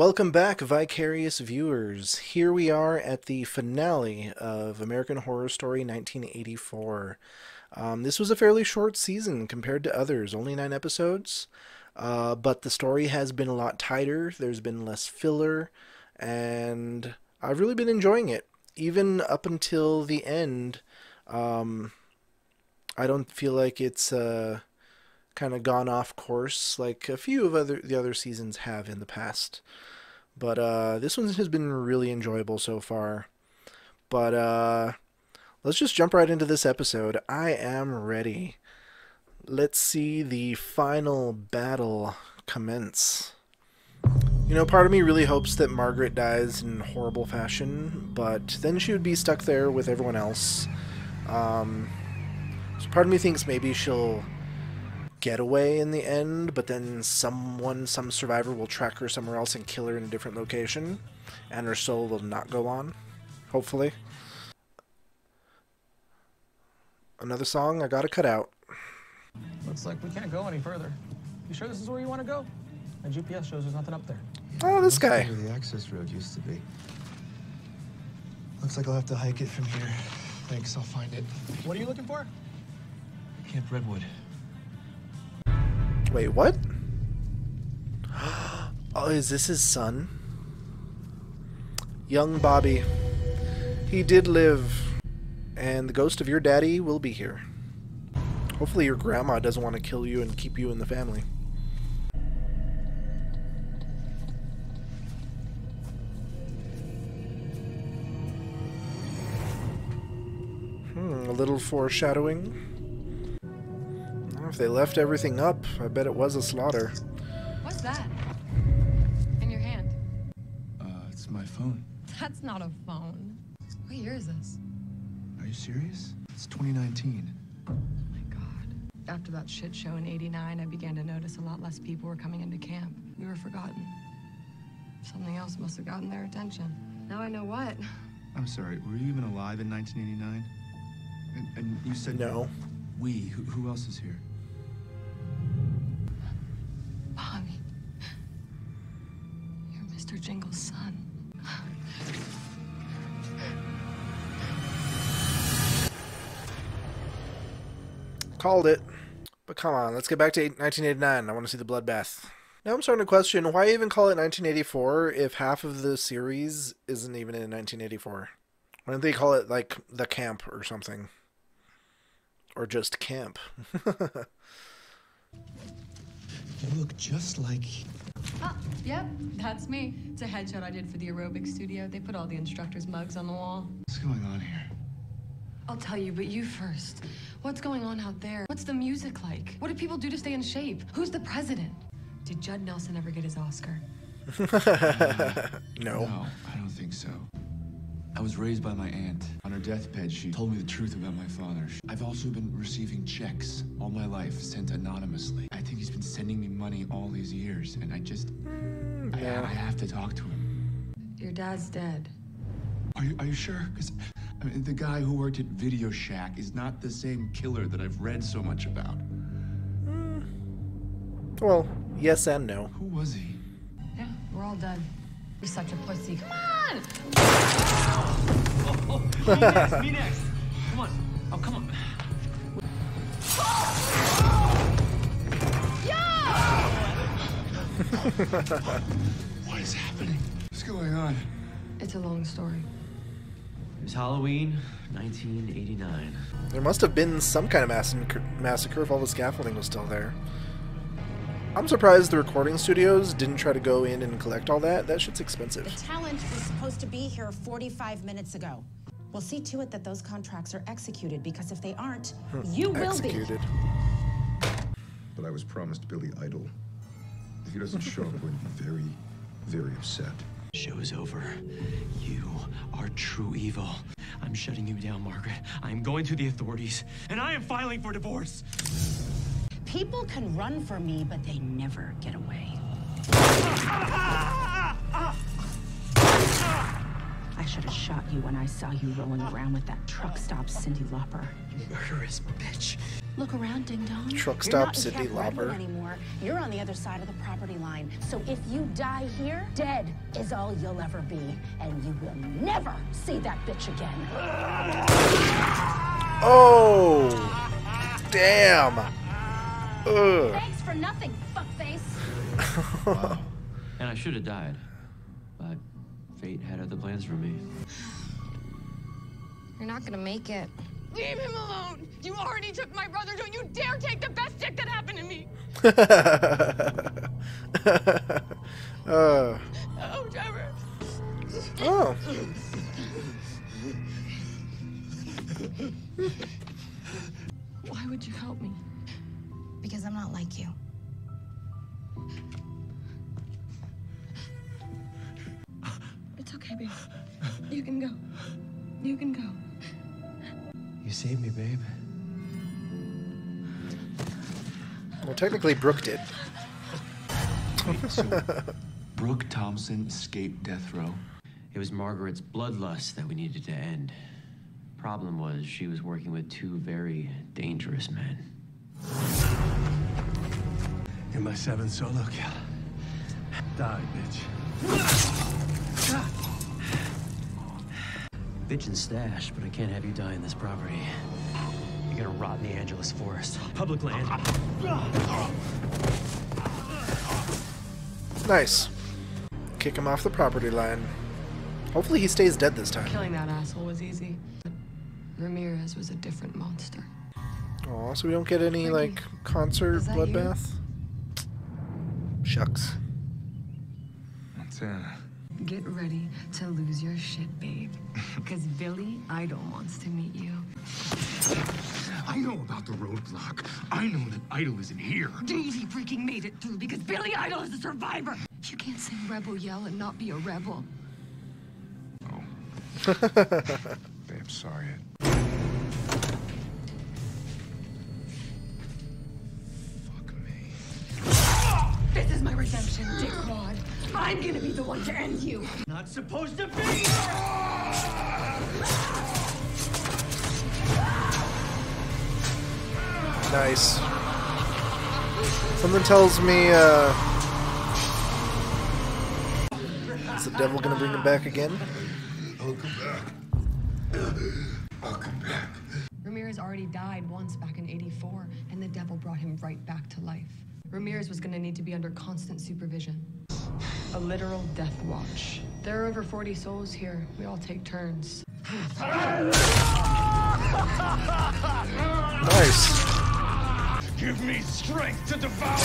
Welcome back, Vicarious viewers. Here we are at the finale of American Horror Story 1984. Um, this was a fairly short season compared to others, only nine episodes, uh, but the story has been a lot tighter. There's been less filler, and I've really been enjoying it. Even up until the end, um, I don't feel like it's uh, kind of gone off course like a few of other the other seasons have in the past. But uh, this one has been really enjoyable so far. But uh, let's just jump right into this episode. I am ready. Let's see the final battle commence. You know, part of me really hopes that Margaret dies in horrible fashion, but then she would be stuck there with everyone else. Um, so part of me thinks maybe she'll getaway in the end, but then someone, some survivor will track her somewhere else and kill her in a different location, and her soul will not go on, hopefully. Another song I gotta cut out. Looks like we can't go any further. You sure this is where you want to go? My GPS shows there's nothing up there. Oh, this guy. Where the access road used to be. Looks like I'll have to hike it from here. Thanks, I'll find it. What are you looking for? Camp Redwood. Wait, what? Oh, is this his son? Young Bobby. He did live, and the ghost of your daddy will be here. Hopefully your grandma doesn't want to kill you and keep you in the family. Hmm, a little foreshadowing. If they left everything up, I bet it was a slaughter. What's that? In your hand? Uh, it's my phone. That's not a phone. What year is this? Are you serious? It's 2019. Oh my god. After that shit show in 89, I began to notice a lot less people were coming into camp. We were forgotten. Something else must have gotten their attention. Now I know what. I'm sorry, were you even alive in 1989? And, and you said No. we. Who, who else is here? Called it. But come on, let's get back to 1989. I want to see the bloodbath. Now I'm starting to question why even call it 1984 if half of the series isn't even in 1984. Why don't they call it like the camp or something? Or just camp? You look just like. Ah, yep, that's me. It's a headshot I did for the aerobic studio. They put all the instructors' mugs on the wall. What's going on here? I'll tell you, but you first. What's going on out there? What's the music like? What do people do to stay in shape? Who's the president? Did Judd Nelson ever get his Oscar? no. No, I don't think so. I was raised by my aunt. On her deathbed, she told me the truth about my father. I've also been receiving checks all my life sent anonymously. I think he's been sending me money all these years, and I just. Mm, I, yeah. I have to talk to him. Your dad's dead. Are you, are you sure? Because I mean, the guy who worked at Video Shack is not the same killer that I've read so much about. Hmm. Well, yes and no. Who was he? Yeah, we're all done. You're such a pussy. Come on! Oh, oh, me next, me next. Come on. Oh, come on. What is happening? What's going on? It's a long story. It was Halloween, 1989. There must have been some kind of massacre, massacre if all the scaffolding was still there. I'm surprised the recording studios didn't try to go in and collect all that. That shit's expensive. The talent was supposed to be here 45 minutes ago. We'll see to it that those contracts are executed because if they aren't, hmm. you will be. Executed. But I was promised Billy Idol. If he doesn't show, up, I'm going to be very, very upset. Show's over. You are true evil. I'm shutting you down, Margaret. I'm going to the authorities, and I am filing for divorce. People can run for me, but they never get away. I should have shot you when I saw you rolling around with that truck stop Cyndi Lauper. You murderous bitch. Look around, Ding Dong. Truck You're stop, not in Sydney Camp Lauper. anymore. You're on the other side of the property line. So if you die here, dead is all you'll ever be, and you will never see that bitch again. Oh! Damn! Ugh. Thanks for nothing, fuckface. And I should have died. But fate had other plans for me. You're not gonna make it. Leave him alone! You already took my brother. Don't you dare take the best dick that happened to me! uh, Oh, Trevor! oh. Why would you help me? Because I'm not like you. It's okay, babe. You can go. You can go. You saved me, babe. Well, technically, Brooke did. So, Brooke Thompson escaped death row. It was Margaret's bloodlust that we needed to end. Problem was, she was working with two very dangerous men. You're my seventh solo kill. Die, bitch. Bitch and stash, but I can't have you die in this property. You're gonna rot in the Angeles forest. Public land. Nice. Kick him off the property line. Hopefully he stays dead this time. Killing that asshole was easy. Ramirez was a different monster. Aw, so we don't get any, like, concert Is that you? bloodbath? Shucks. Montana. Get ready to lose your shit, babe. Because Billy Idol wants to meet you. I know about the roadblock. I know that Idol isn't here. Davey freaking made it through because Billy Idol is a survivor. You can't sing Rebel Yell and not be a rebel. Oh. babe, sorry. The one to end you. Not supposed to be! Nice. Something tells me, uh... Is the devil gonna bring him back again? I'll come back. I'll come back. Ramirez already died once back in 84, and the devil brought him right back to life. Ramirez was gonna need to be under constant supervision. A literal death watch. There are over 40 souls here. We all take turns. Nice. Give me strength to devour.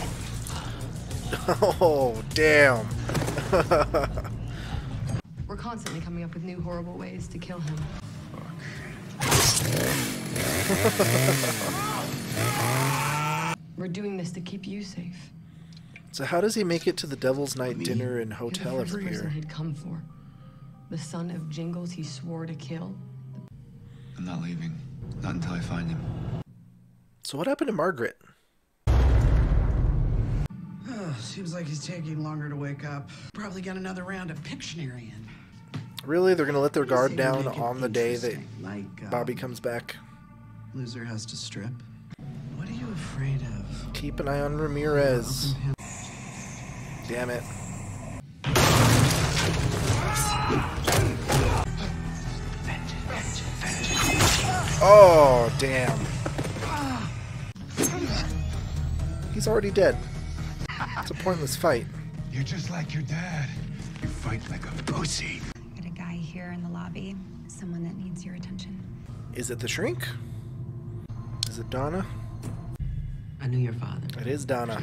Oh, damn. We're constantly coming up with new horrible ways to kill him. We're doing this to keep you safe. So how does he make it to the Devil's Night dinner and You're hotel the first every person year? he'd come for. The son of Jingles he swore to kill. I'm not leaving. Not until I find him. So what happened to Margaret? Oh, Seems like he's taking longer to wake up. Probably got another round of Pictionary in. Really? They're gonna let their guard down on the day that like uh, Bobby comes back? loser has to strip. What are you afraid of? Keep an eye on Ramirez. Open him- Damn it. Oh, damn. He's already dead. It's a pointless fight. You're just like your dad. You fight like a pussy. Got a guy here in the lobby. Someone that needs your attention. Is it the shrink? Is it Donna? I knew your father. It is Donna.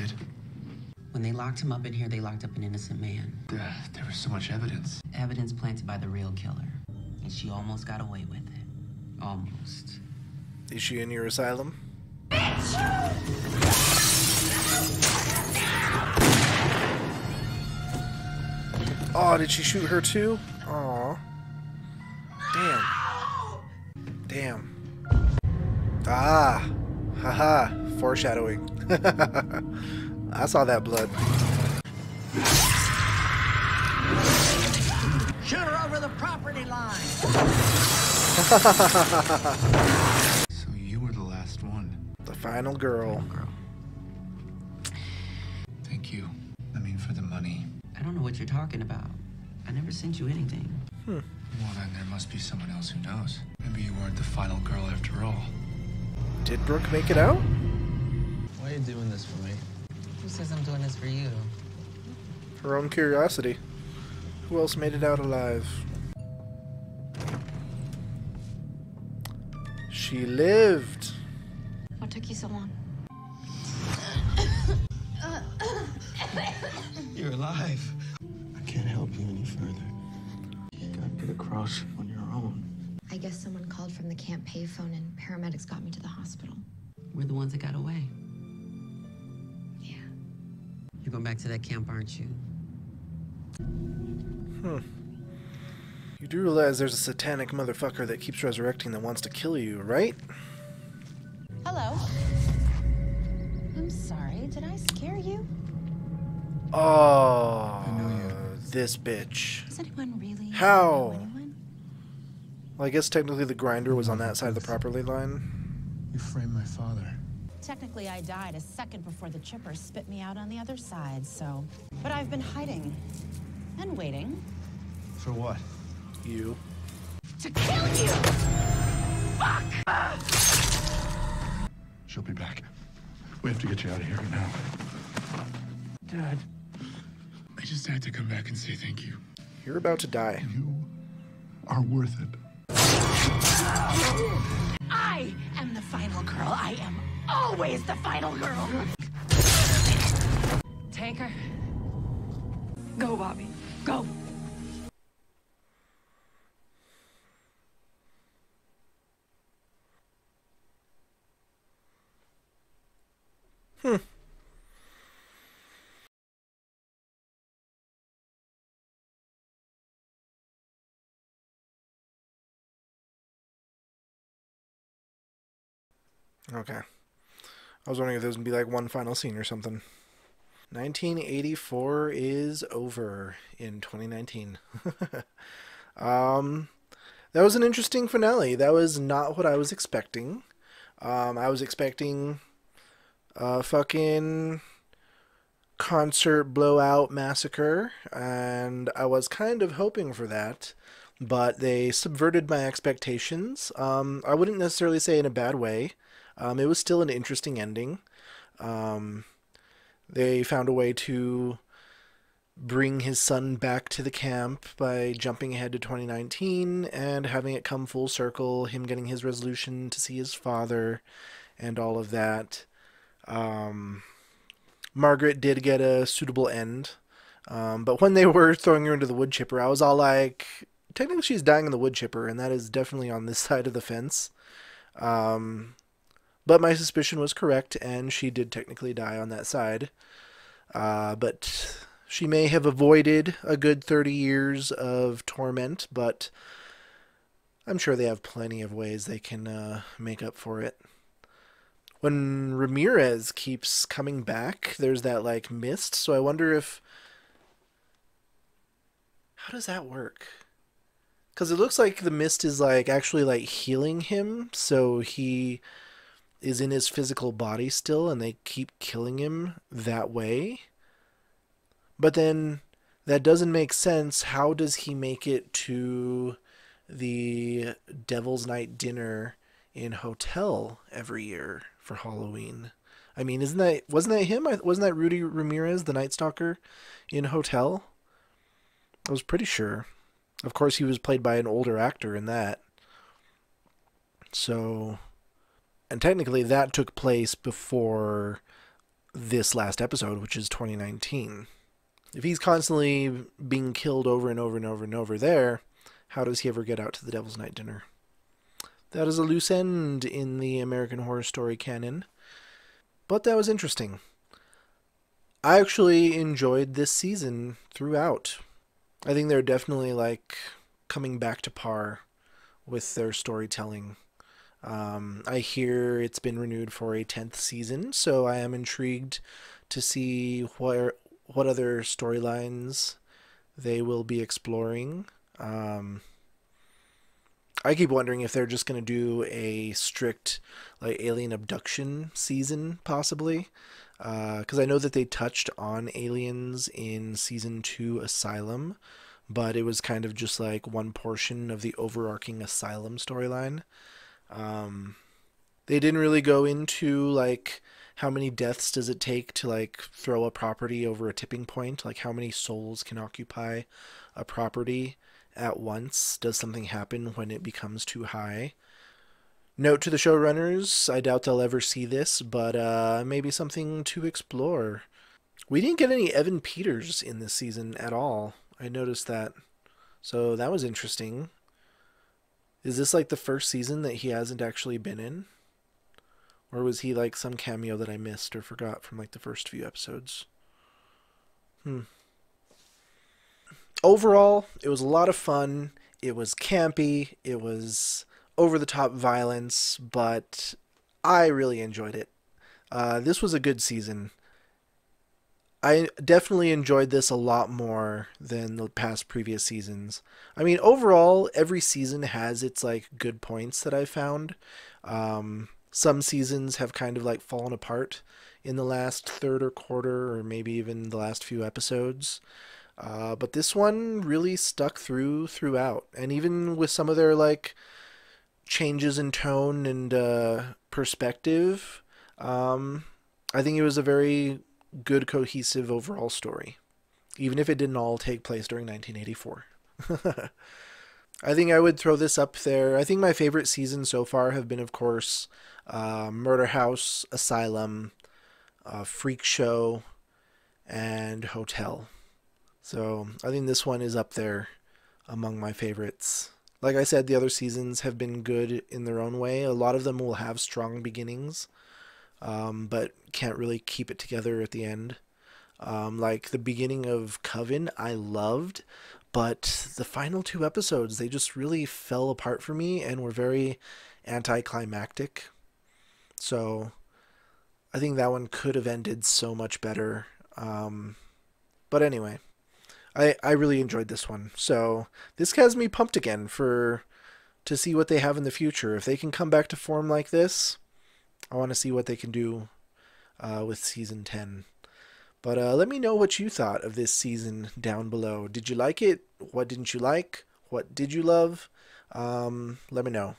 When they locked him up in here, they locked up an innocent man. There, there was so much evidence. Evidence planted by the real killer. And she almost got away with it. Almost. Is she in your asylum? Oh, did she shoot her too? Aw. Damn. Damn. Ah. Haha. Foreshadowing. I saw that blood. Shoot her over the property line. So you were the last one. The final girl. Girl, Thank you. I mean, for the money. I don't know what you're talking about. I never sent you anything. Hmm. Well, then there must be someone else who knows. Maybe you weren't the final girl after all. Did Brooke make it out? Why are you doing this for me? Who says I'm doing this for you? Her own curiosity. Who else made it out alive? She lived. What took you so long? You're alive. I can't help you any further. You gotta get across on your own. I guess someone called from the camp payphone and paramedics got me to the hospital. We're the ones that got away. Yeah. You're going back to that camp, aren't you? Hmm. You do realize there's a satanic motherfucker that keeps resurrecting that wants to kill you, right? Hello. I'm sorry. Did I scare you? Oh, you. this bitch. Does anyone really How? anyone? Well, I guess technically the grinder was on that side of the property line. You framed my father. Technically, I died a second before the chipper spit me out on the other side, so. But I've been hiding and waiting For what? You. to kill you! Fuck! She'll be back. We have to get you out of here now. Dad. I just had to come back and say thank you. You're about to die. You are worth it. I am the final girl. I am always the final girl. Take her. Go, Bobby. Go. Hmm. Okay. I was wondering if there was to be like one final scene or something. 1984 is over in 2019. um, that was an interesting finale. That was not what I was expecting. Um, I was expecting a fucking concert blowout massacre, and I was kind of hoping for that, but they subverted my expectations. Um, I wouldn't necessarily say in a bad way. Um, it was still an interesting ending. Um, they found a way to bring his son back to the camp by jumping ahead to 2019 and having it come full circle, him getting his resolution to see his father and all of that. Um, Margaret did get a suitable end. Um, but when they were throwing her into the wood chipper, I was all like, technically she's dying in the wood chipper, and that is definitely on this side of the fence. Um, but my suspicion was correct, and she did technically die on that side. Uh, but she may have avoided a good 30 years of torment, but I'm sure they have plenty of ways they can uh, make up for it. When Ramirez keeps coming back, there's that like mist, so I wonder if. How does that work? Because it looks like the mist is like actually like healing him, so he is in his physical body still and they keep killing him that way. But then that doesn't make sense. How does he make it to the Devil's Night dinner in hotel every year for Halloween? I mean, isn't that wasn't that him? Wasn't that Rudy Ramirez, the Night Stalker, in Hotel? I was pretty sure. Of course, he was played by an older actor in that. So, and technically that took place before this last episode, which is 2019. If he's constantly being killed over and over and over and over there, how does he ever get out to the Devil's Night dinner? That is a loose end in the American Horror Story canon. But that was interesting. I actually enjoyed this season throughout. I think they're definitely like coming back to par with their storytelling. Um, I hear it's been renewed for a 10th season, so I am intrigued to see where what other storylines they will be exploring. Um, I keep wondering if they're just going to do a strict like alien abduction season, possibly, because uh, I know that they touched on aliens in season two Asylum, but it was kind of just like one portion of the overarching Asylum storyline. Um, they didn't really go into like how many deaths does it take to like throw a property over a tipping point? Like how many souls can occupy a property at once? Does something happen when it becomes too high? Note to the showrunners i doubt they'll ever see this but uh, maybe something to explore. We didn't get any evan peters in this season at all. I noticed that. So that was interesting is this like the first season that he hasn't actually been in or was he like some cameo that I missed or forgot from like the first few episodes? Hmm. Overall, it was a lot of fun. It was campy. It was over the top violence, but I really enjoyed it. Uh, this was a good season. I definitely enjoyed this a lot more than the past previous seasons. I mean, overall, every season has its like good points that I found. Um, some seasons have kind of like fallen apart in the last third or quarter, or maybe even the last few episodes. Uh, but this one really stuck through throughout, and even with some of their like changes in tone and uh, perspective, um, I think it was a very good, cohesive overall story, even if it didn't all take place during 1984. I think I would throw this up there. I think my favorite seasons so far have been, of course, uh, Murder House, Asylum, uh, Freak Show, and Hotel. So I think this one is up there among my favorites. Like I said, the other seasons have been good in their own way. A lot of them will have strong beginnings, um, but can't really keep it together at the end. Um, like the beginning of Coven, I loved, but the final two episodes, they just really fell apart for me and were very anticlimactic. So I think that one could have ended so much better. Um, but anyway, I I really enjoyed this one. So this has me pumped again for to see what they have in the future. If they can come back to form like this, I want to see what they can do uh, with season ten. But uh, let me know what you thought of this season down below. Did you like it? What didn't you like? What did you love? Um, let me know.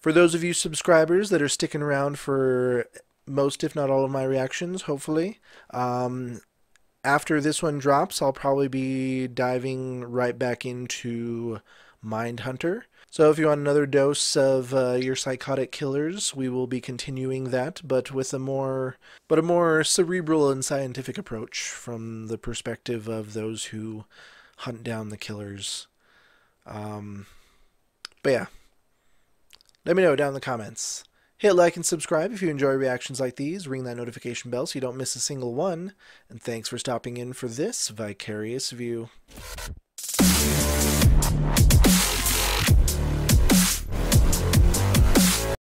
For those of you subscribers that are sticking around for most, if not all, of my reactions, hopefully, um, after this one drops, I'll probably be diving right back into Mindhunter. So if you want another dose of uh, your psychotic killers, we will be continuing that, but with a more, but a more cerebral and scientific approach from the perspective of those who hunt down the killers. Um, but yeah, let me know down in the comments. Hit like and subscribe if you enjoy reactions like these. Ring that notification bell so you don't miss a single one. And thanks for stopping in for this Vicarious View.